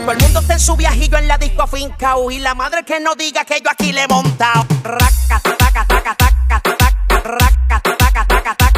Todo el mundo está en su viajillo en la disco finca Y la madre que no diga que yo aquí le he montado.